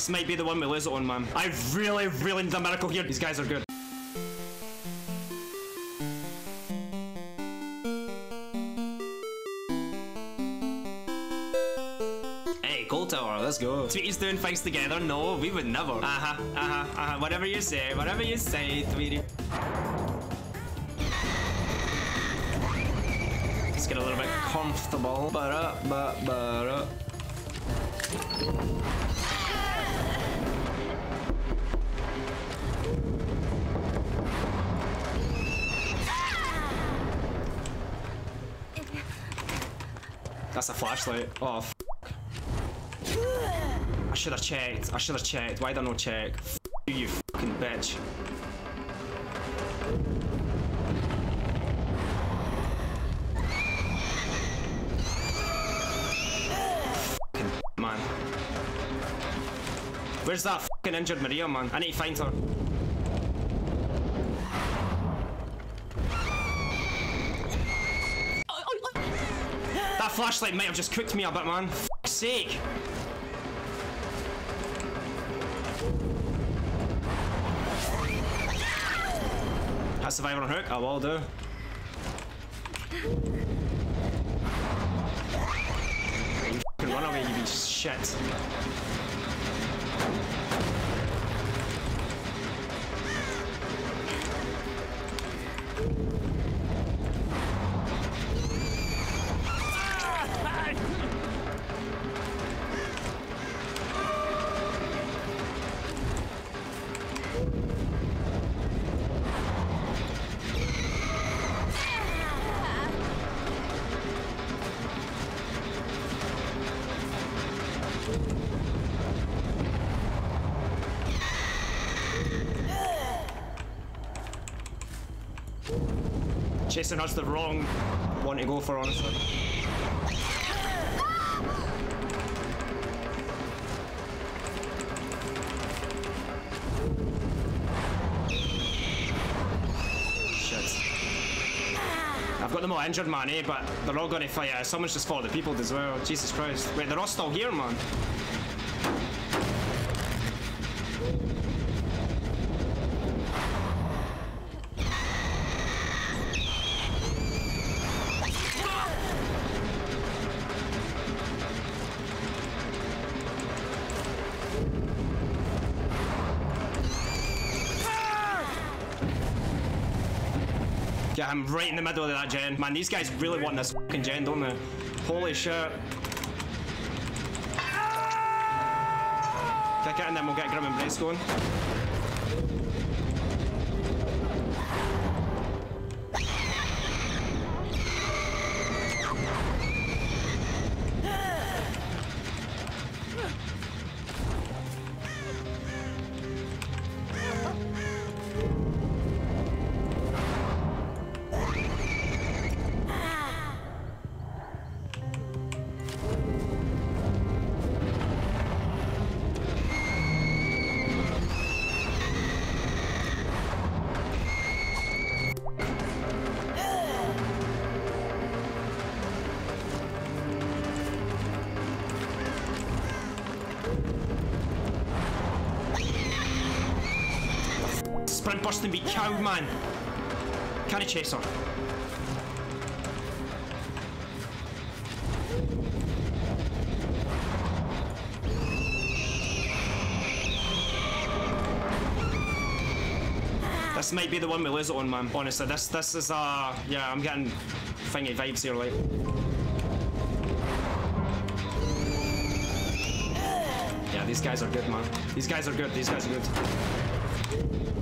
This might be the one we lose it on, man. I really, really need a miracle here. These guys are good. Hey, Gold Tower, let's go. Tweety's doing things together? No, we would never. Uh-huh, uh-huh, uh-huh. Whatever you say, whatever you say, Tweety. Let's get a little bit comfortable. But up, That's a flashlight. Oh, f I should have checked. I should have checked. Why did I not check? F you, you fucking bitch. Fucking man. Where's that fucking injured Maria, man? I need to find her. That flashlight might have just cooked me a bit, man. Fuck's sake. Has survivor on hook? I will do. You fucking run away, you be shit. Chasing us the wrong one to go for, honestly. I've got them all injured, man, eh? But they're all gonna fight. Uh, someone's just fought the people as well. Jesus Christ. Wait, they're all still here, man. I'm right in the middle of that gen. Man, these guys really want this fucking gen, don't they? Holy shit. Kick it and then we'll get Grim Embrace going. Sprint burst and be cowed, man. Can I chase her? This might be the one we lose it on, man. Honestly, this this is uh yeah, I'm getting thingy vibes here, like. Yeah, these guys are good, man. These guys are good. These guys are good.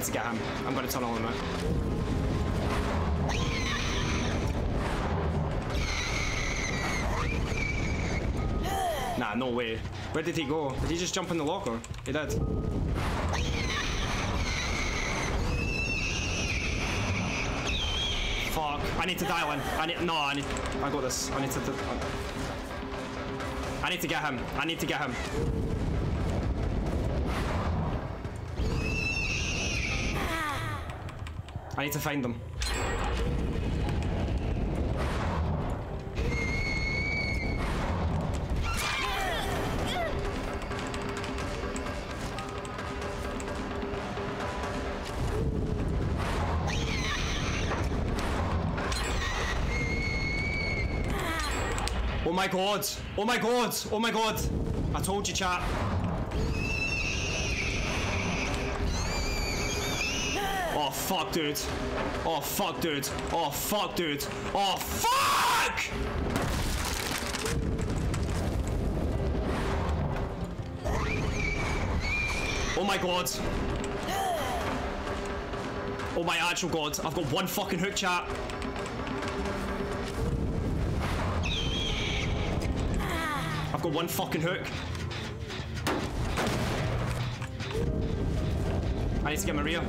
Need to get him. I'm gonna tunnel him. Nah, no way. Where did he go? Did he just jump in the locker? He did. Fuck. I need to dial in. I need. No, I need. I got this. I need to. I need to get him. I need to get him. I need to find them. Oh my god! Oh my god! Oh my god! I told you, chat. Oh fuck, dude. Oh fuck, dude. Oh fuck, dude. Oh fuck! Oh my god. Oh my actual god. I've got one fucking hook chat. I've got one fucking hook. I need to get Maria.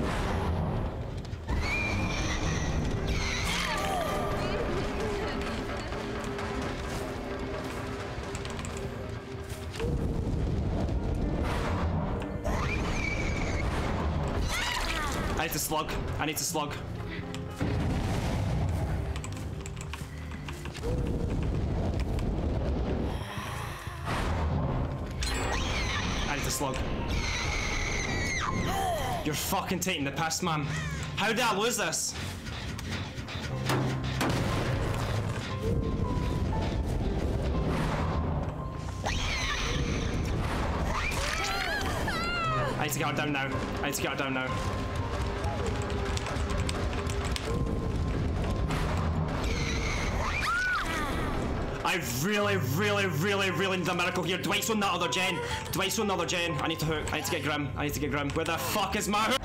I need to slug. I need to slug. I need to slug. You're fucking taking the piss, man. How did I lose this? I need to get her down now. I need to get her down now. I really, really, really, really need a miracle here. Dwight's on that other gen. Dwight's on the other gen. I need to hook. I need to get Grim. I need to get Grim. Where the fuck is my hook?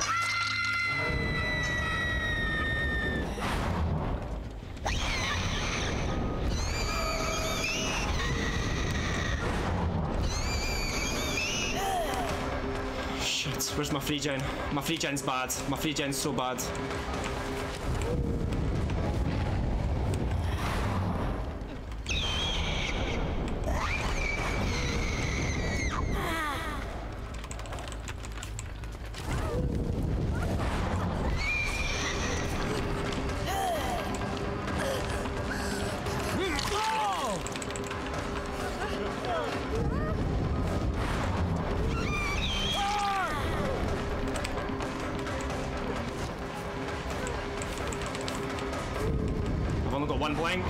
Shit, where's my free gen? My free gen's bad. My free gen's so bad. Only got one blank.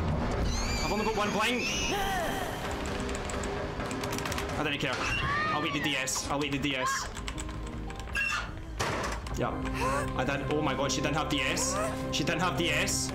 I've only got one blank. I don't care. I'll wait the DS. I'll wait the DS. Yeah. I did. Oh my god, she didn't have DS. She didn't have DS.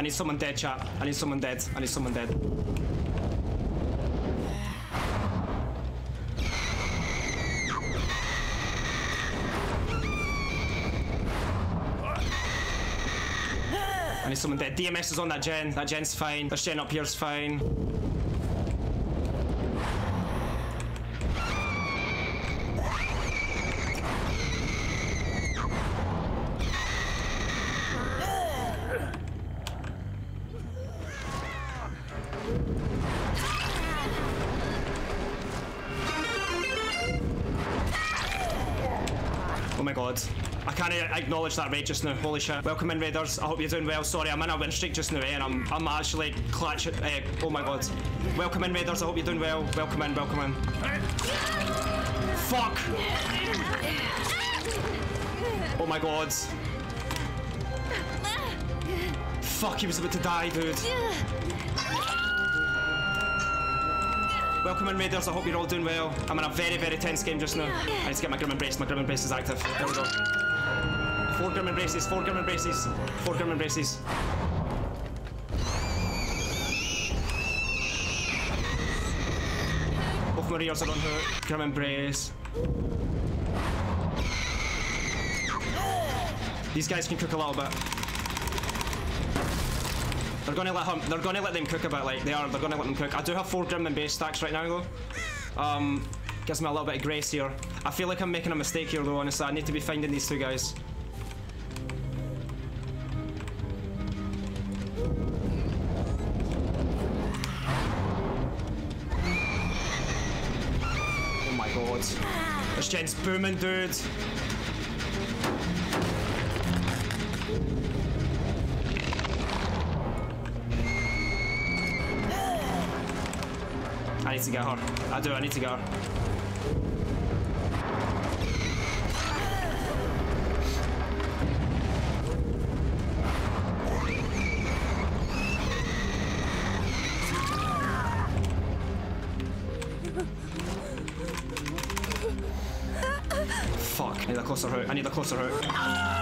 I need someone dead, chat. I need someone dead. I need someone dead. I need someone dead. DMS is on that gen. That gen's fine. This gen up here's fine. Acknowledge that raid just now. Holy shit. Welcome in, Raiders. I hope you're doing well. Sorry, I'm in a win streak just now, eh, and I'm, I'm actually clutch. Uh, oh my god. Welcome in, Raiders. I hope you're doing well. Welcome in, welcome in. Fuck! Oh my god. Fuck, he was about to die, dude. Welcome in, Raiders. I hope you're all doing well. I'm in a very, very tense game just now. I need to get my Grim Embrace. My Grim Embrace is active. There we go. Four Grim Embraces, four Grim Embraces, four Grim Embraces. Both Marias are on hook. Grim Embrace. These guys can cook a little bit. They're gonna let him. They're gonna let them cook a bit. Like they are. They're gonna let them cook. I do have four Grim Embrace stacks right now though. Um, gives me a little bit of grace here. I feel like I'm making a mistake here though. Honestly, I need to be finding these two guys. God. This gen's booming, dude. I need to get her. I do, I need to get her. Need a closer hook. I need a closer hook.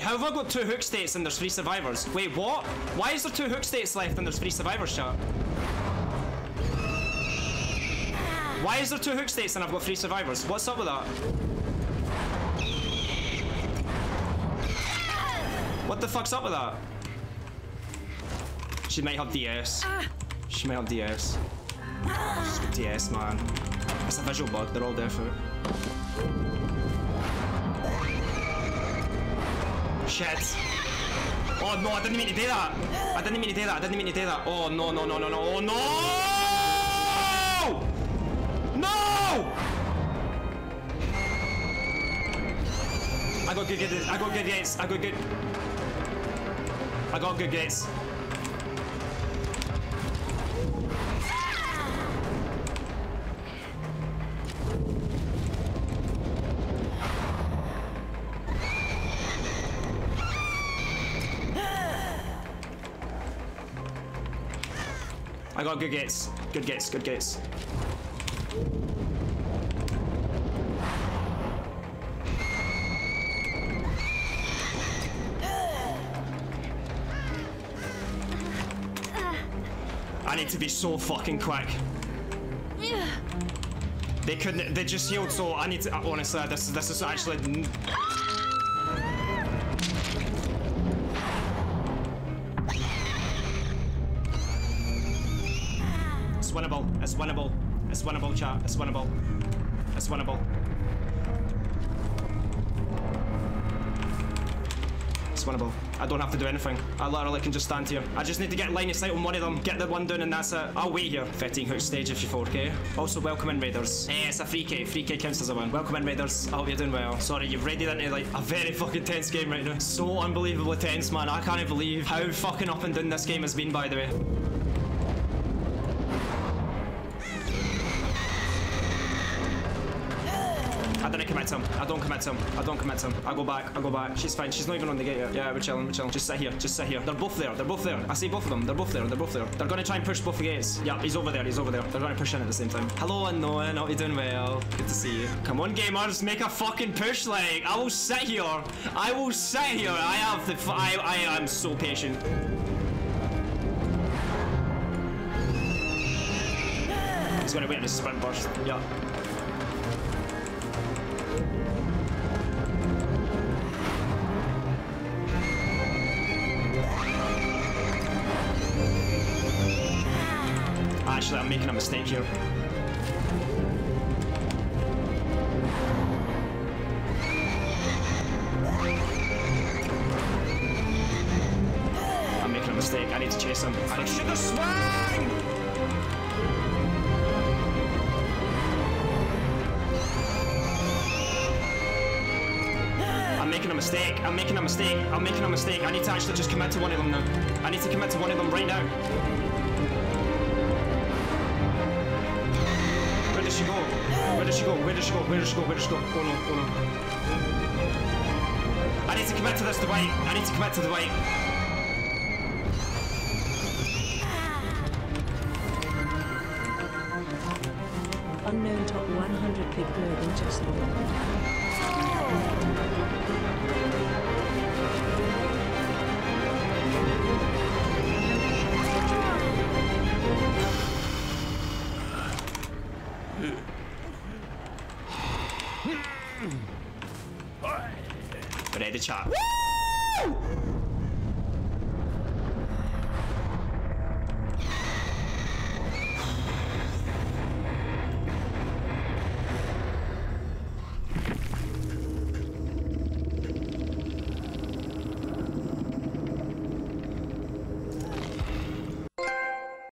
Wait, how have I got two hook states and there's three survivors? Wait, what? Why is there two hook states left and there's three survivors, chat? Why is there two hook states and I've got three survivors? What's up with that? What the fuck's up with that? She might have DS. She might have DS. She's got DS, man. It's a visual bug, they're all there for. Shit. Oh no, I didn't mean to do that. I didn't mean to do that. I didn't mean to do that. Oh no, no, no, no, no. Oh no! No! I got good gates. I got good gates. I got good. I got good gates. Got good gates. Good gates. Good gates. I need to be so fucking quick. They couldn't. They just healed. So I need to. Honestly, this this is actually. It's winnable. It's winnable, chat. It's winnable. It's winnable. It's winnable. I don't have to do anything. I literally can just stand here. I just need to get line of sight on one of them, get the one down, and that's it. I'll wait here. 15 hook stage if you're 4K. Also, welcome in Raiders. Eh, it's a 3K. 3K counts as a win. Welcome in Raiders. I hope you're doing well. Sorry, you've raided into like a very fucking tense game right now. So unbelievably tense, man. I can't believe how fucking up and down this game has been, by the way. Commit him. I don't commit him. I don't commit him. I go back. I go back. She's fine. She's not even on the gate yet. Yeah, we're chilling. We're chilling. Just sit here. Just sit here. They're both there. They're both there. I see both of them. They're both there. They're both there. They're gonna try and push both the gates. Yeah, he's over there. He's over there. They're gonna push in at the same time. Hello, unknown. Hope you're doing well. Good to see you. Come on, gamers. Make a fucking push. Like I will sit here. I will sit here. I have the. F I I am so patient. He's gonna wait in his sprint burst. Yeah. Actually, I'm making a mistake here. I'm making a mistake. I need to chase him. I should have swung! I'm making a mistake. I'm making a mistake. I'm making a mistake. I need to actually just commit to one of them now. I need to commit to one of them right now. She go? Where does she go? Where does she go? Where does she go? Where does she go? Oh no, oh no. I need to commit to this, Dwight. I need to commit to Dwight. Unknown top 100 big global just Chat.